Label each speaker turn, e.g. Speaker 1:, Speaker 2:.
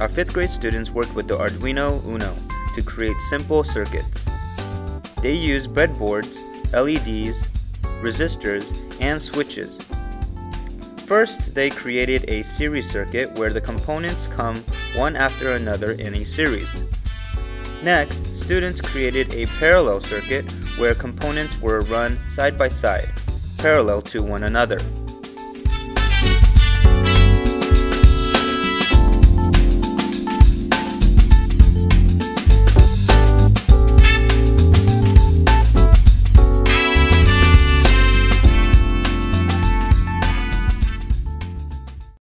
Speaker 1: our 5th grade students worked with the Arduino Uno to create simple circuits. They used breadboards, LEDs, resistors, and switches. First, they created a series circuit where the components come one after another in a series. Next, students created a parallel circuit where components were run side by side, parallel to one another.